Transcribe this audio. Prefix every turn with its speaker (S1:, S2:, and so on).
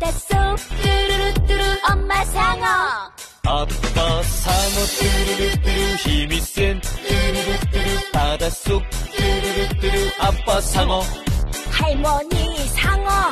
S1: 바닷속 뚜루루뚜루 엄마 상어. 아빠 상어 뚜루루뚜루 힘이 센. 뚜루루뚜루 바닷속. 뚜루루뚜루 아빠 상어.
S2: 할머니 상어.